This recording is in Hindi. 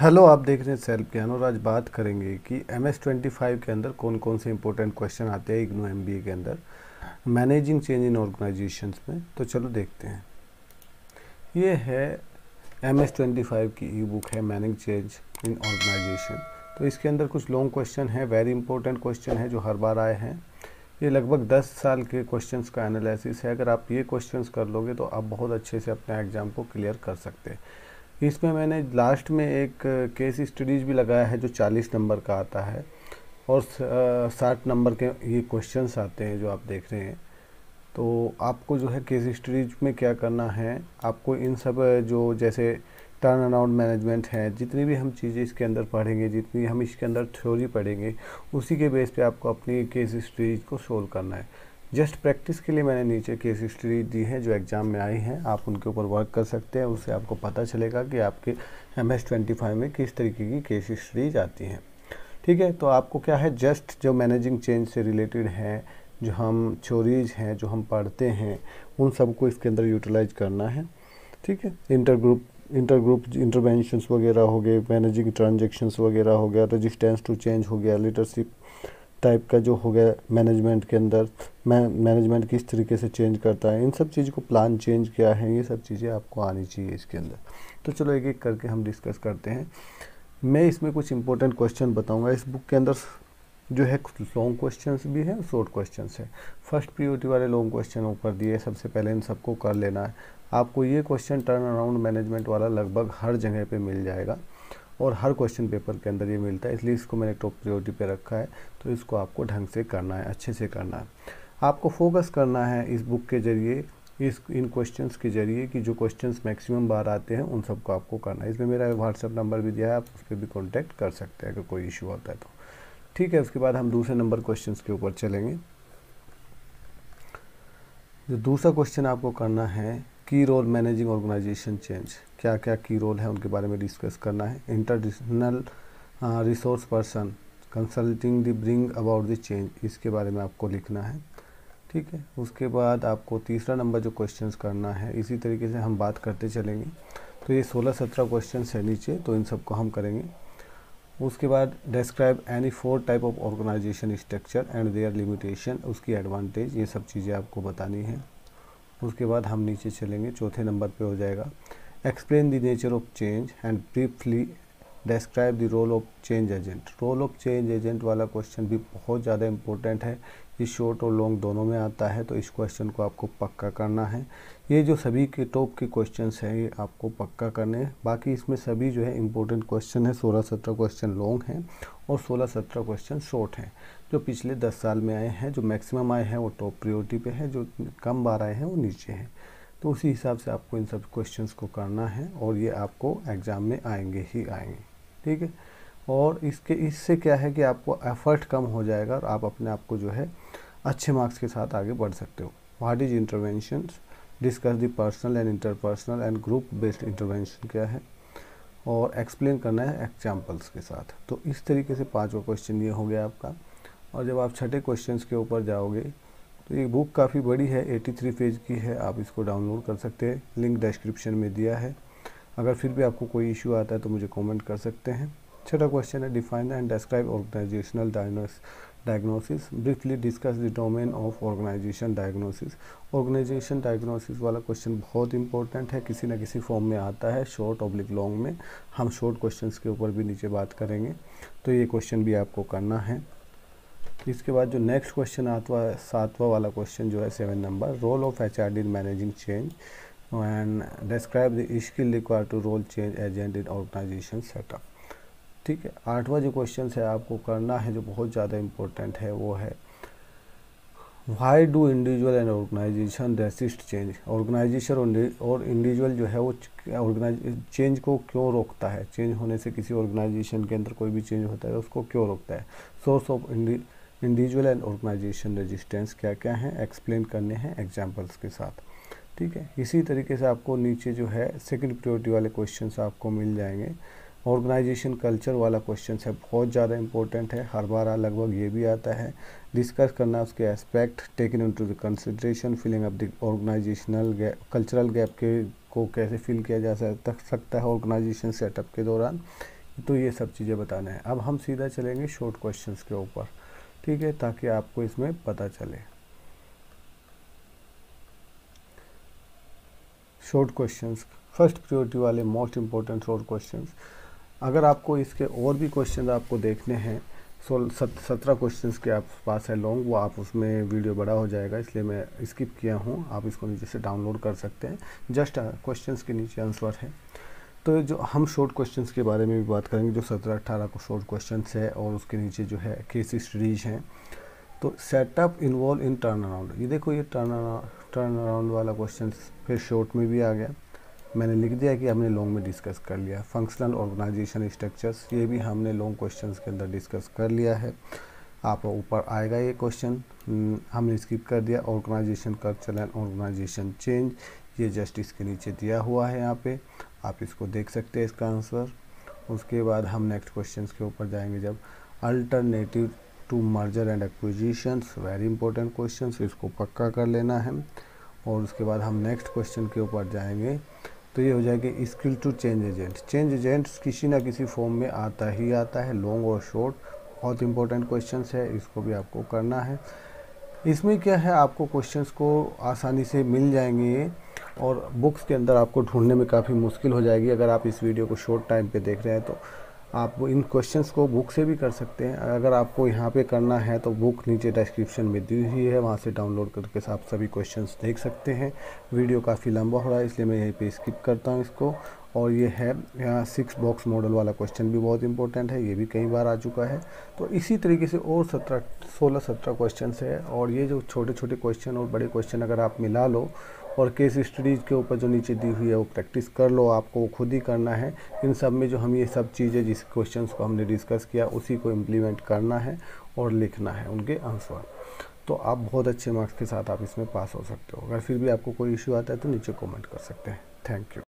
हेलो आप देख रहे हैं सेल्फ ज्ञान और आज बात करेंगे कि एम एस ट्वेंटी फाइव के अंदर कौन कौन से इंपॉर्टेंट क्वेश्चन आते हैं इग्नो एम बी ए के अंदर। मैनेजिंग चेंज इन ऑर्गेनाइजेशंस में। तो चलो देखते हैं। ये है एम एस ट्वेंटी फाइव की ई बुक है मैनेज चेंज इन ऑर्गेनाइजेशन तो इसके अंदर कुछ लॉन्ग क्वेश्चन है वेरी इंपॉर्टेंट क्वेश्चन है जो हर बार आए हैं। ये लगभग 10 साल के क्वेश्चंस का एनालिसिस है। अगर आप ये क्वेश्चंस कर लोगे तो आप बहुत अच्छे से अपने एग्ज़ाम को क्लियर कर सकते हैं। इसमें मैंने लास्ट में एक केस स्टडीज़ भी लगाया है जो 40 नंबर का आता है और साठ नंबर के ये क्वेश्चंस आते हैं जो आप देख रहे हैं। तो आपको जो है केस स्टडीज़ में क्या करना है? आपको इन सब जो जैसे टर्न अराउंड मैनेजमेंट है, जितनी भी हम चीज़ें इसके अंदर पढ़ेंगे, जितनी हम इसके अंदर थ्योरी पढ़ेंगे, उसी के बेस पे आपको अपनी केस स्टडीज़ को सोल्व करना है। जस्ट प्रैक्टिस के लिए मैंने नीचे केस हिस्ट्री दी है, जो एग्ज़ाम में आई है, आप उनके ऊपर वर्क कर सकते हैं उससे आपको पता चलेगा कि आपके एम एस ट्वेंटी फाइव में किस तरीके की केस हिस्ट्रीज आती हैं। ठीक है तो आपको क्या है, जस्ट जो मैनेजिंग चेंज से रिलेटेड है, जो हम चोरीज हैं, जो हम पढ़ते हैं, उन सबको इसके अंदर यूटिलाइज करना है। ठीक है inter group inter group interventions वगैरह हो गए मैनेजिंग ट्रांजेक्शन्स वगैरह हो गया रजिस्टेंस टू चेंज हो गया लीडरशिप टाइप का जो हो गया मैनेजमेंट के अंदर मैनेजमेंट किस तरीके से चेंज करता है, इन सब चीज़ को प्लान चेंज क्या है, ये सब चीज़ें आपको आनी चाहिए इसके अंदर। तो चलो एक एक करके हम डिस्कस करते हैं। मैं इसमें कुछ इंपॉर्टेंट क्वेश्चन बताऊँगा। इस बुक के अंदर जो है लॉन्ग क्वेश्चन भी हैं शॉर्ट क्वेश्चन है। फ़र्स्ट प्रियोरिटी वाले लॉन्ग क्वेश्चन ऊपर दिए, सबसे पहले इन सबको कर लेना है। आपको ये क्वेश्चन टर्न अराउंड मैनेजमेंट वाला लगभग हर जगह पे मिल जाएगा। और हर क्वेश्चन पेपर के अंदर ये मिलता है, इसलिए इसको मैंने टॉप प्रियोरिटी पे रखा है तो इसको आपको ढंग से करना है, अच्छे से करना है। आपको फोकस करना है इस बुक के ज़रिए, इस, इन क्वेश्चंस के ज़रिए कि जो क्वेश्चंस मैक्सिमम बार आते हैं, उन सबको आपको करना है। इसमें मेरा व्हाट्सअप नंबर भी दिया है, आप उस पर भी कॉन्टैक्ट कर सकते हैं अगर कोई इशू होता है तो। ठीक है, उसके बाद हम दूसरे नंबर क्वेश्चन के ऊपर चलेंगे। जो दूसरा क्वेश्चन आपको करना है की रोल मैनेजिंग ऑर्गेनाइजेशन चेंज क्या क्या की रोल है? उनके बारे में डिस्कस करना है। International resource person consulting the bring about the change इसके बारे में आपको लिखना है। ठीक है? उसके बाद आपको तीसरा नंबर जो क्वेश्चंस करना है, इसी तरीके से हम बात करते चलेंगे। तो ये सोलह सत्रह क्वेश्चन है नीचे तो इन सबको हम करेंगे। उसके बाद describe any four type of organisation structure and their limitation उसकी एडवांटेज ये सब चीज़ें आपको बतानी है। उसके बाद हम नीचे चलेंगे, चौथे नंबर पे हो जाएगा। Explain the nature of change and briefly describe the role of change agent role of change agent वाला क्वेश्चन भी बहुत ज़्यादा इंपॉर्टेंट है। ये शॉर्ट और लॉन्ग दोनों में आता है तो इस क्वेश्चन को आपको पक्का करना है। ये जो सभी के टॉप के क्वेश्चंस हैं, ये आपको पक्का करने हैं। बाकी इसमें सभी जो है इंपॉर्टेंट क्वेश्चन है, सोलह सत्रह क्वेश्चन लॉन्ग हैं और सोलह सत्रह क्वेश्चन शॉर्ट हैं। जो पिछले दस साल में आए हैं, जो मैक्सिमम आए हैं, वो टॉप प्रियोरिटी पे है, जो कम बार आए हैं, वो नीचे हैं। तो उसी हिसाब से आपको इन सब क्वेश्चन को करना है और ये आपको एग्ज़ाम में आएँगे ही आएँगे। ठीक है? और इसके, इससे क्या है कि आपको एफर्ट कम हो जाएगा और आप अपने आप को जो है अच्छे मार्क्स के साथ आगे बढ़ सकते हो। What is intervention discuss the personal and interpersonal and group based intervention क्या है और एक्सप्लेन करना है एग्जाम्पल्स के साथ। तो इस तरीके से पाँचवा क्वेश्चन ये हो गया आपका। और जब आप छठे क्वेश्चन के ऊपर जाओगे तो ये बुक काफ़ी बड़ी है 83 पेज की है, आप इसको डाउनलोड कर सकते हैं, लिंक डिस्क्रिप्शन में दिया है। अगर फिर भी आपको कोई इशू आता है तो मुझे कमेंट कर सकते हैं। छठा क्वेश्चन है, define and describe organisational diagnosis briefly discuss the domain of organisation diagnosis organisation diagnosis वाला क्वेश्चन बहुत इंपॉर्टेंट है, किसी न किसी फॉर्म में आता है शॉर्ट ऑब्लिक लॉन्ग में। हम शॉर्ट क्वेश्चंस के ऊपर भी नीचे बात करेंगे। तो ये क्वेश्चन भी आपको करना है। इसके बाद जो नेक्स्ट क्वेश्चन आता है सातवां वाला क्वेश्चन जो है seven number role of H R D in managing change and describe the skill require to role change agent in organisation setup ठीक है, आठवां जो क्वेश्चन है आपको करना है, जो बहुत ज़्यादा इम्पोर्टेंट है, वो है why do individual and organisation resist change organisation और इंडिविजुअल जो है वो ऑर्गेनाइज चेंज को क्यों रोकता है? चेंज होने से किसी ऑर्गेनाइजेशन के अंदर कोई भी चेंज होता है, उसको क्यों रोकता है? Source of individual and organisation resistance क्या क्या हैं? एक्सप्लेन करने हैं एग्जाम्पल्स के साथ। ठीक है, इसी तरीके से आपको नीचे जो है सेकेंड प्रियोरिटी वाले क्वेश्चन आपको मिल जाएँगे। ऑर्गेनाइजेशन कल्चर वाला क्वेश्चन है, बहुत ज़्यादा इंपॉर्टेंट है, हर बार लगभग ये भी आता है। डिस्कस करना उसके aspect taken into the consideration filling up the organisational cultural gap के, को कैसे फिल किया जा सकता है ऑर्गेनाइजेशन सेटअप के दौरान। तो ये सब चीज़ें बताना है। अब हम सीधा चलेंगे शॉर्ट क्वेश्चन के ऊपर, ठीक है? ताकि आपको इसमें पता चले। शॉर्ट क्वेश्चंस फ़र्स्ट प्रियोरिटी वाले मोस्ट इंपॉर्टेंट शॉर्ट क्वेश्चंस अगर आपको इसके और भी क्वेश्चन आपको देखने हैं, सोल सत्रह क्वेश्चंस के आप पास है लॉन्ग वो आप उसमें वीडियो बड़ा हो जाएगा, इसलिए मैं स्किप किया हूँ। आप इसको नीचे से डाउनलोड कर सकते हैं। जस्ट क्वेश्चंस के नीचे आंसर है। तो जो हम शॉर्ट क्वेश्चंस के बारे में भी बात करेंगे, जो सत्रह अट्ठारह को शॉर्ट क्वेश्चन है और उसके नीचे जो है केस स्टडीज़ हैं। तो setup involve in turn around ये देखो ये टर्न टर्न अराउंड वाला क्वेश्चन फिर शॉर्ट में भी आ गया। मैंने लिख दिया कि हमने लॉन्ग में डिस्कस कर लिया। फंक्शनल ऑर्गेनाइजेशन स्ट्रक्चर्स ये भी हमने लॉन्ग क्वेश्चंस के अंदर डिस्कस कर लिया है। आप ऊपर आएगा ये क्वेश्चन हम्म, हमने स्किप कर दिया। Organisation culture and organisation change ये जस्ट इसके नीचे दिया हुआ है यहाँ पे। आप इसको देख सकते हैं इसका आंसर उसके बाद हम नेक्स्ट क्वेश्चन के ऊपर जाएँगे जब। Alternative to merger and acquisitions very important question इसको पक्का कर लेना है। और उसके बाद हम नेक्स्ट क्वेश्चन के ऊपर जाएँगे। तो ये हो जाएगी skill to change agent. Change agents किसी ना किसी फॉर्म में आता ही आता है लॉन्ग और शॉर्ट बहुत इंपॉर्टेंट क्वेश्चन है, इसको भी आपको करना है। इसमें क्या है, आपको क्वेश्चन को आसानी से मिल जाएँगे और बुक्स के अंदर आपको ढूँढने में काफ़ी मुश्किल हो जाएगी। अगर आप इस वीडियो को शॉर्ट टाइम पे देख रहे हैं तो आप इन क्वेश्चंस को बुक से भी कर सकते हैं। अगर आपको यहाँ पे करना है तो बुक नीचे डिस्क्रिप्शन में दी हुई है। वहाँ से डाउनलोड करके आप सभी क्वेश्चंस देख सकते हैं। वीडियो काफ़ी लंबा हो रहा है, इसलिए मैं यहीं पे स्किप करता हूँ इसको। और ये है, यहाँ सिक्स बॉक्स मॉडल वाला क्वेश्चन भी बहुत इंपॉर्टेंट है, ये भी कई बार आ चुका है। तो इसी तरीके से और सत्रह, सोलह, सत्रह क्वेश्चन है। और ये जो छोटे छोटे क्वेश्चन और बड़े क्वेश्चन अगर आप मिला लो और केस स्टडीज़ के ऊपर जो नीचे दी हुई है, वो प्रैक्टिस कर लो, आपको वो खुद ही करना है। इन सब में जो हम ये सब चीज़ें, जिस क्वेश्चन को हमने डिस्कस किया, उसी को इम्प्लीमेंट करना है और लिखना है उनके आंसर तो आप बहुत अच्छे मार्क्स के साथ आप इसमें पास हो सकते हो। अगर फिर भी आपको कोई इश्यू आता है तो नीचे कॉमेंट कर सकते हैं। Thank you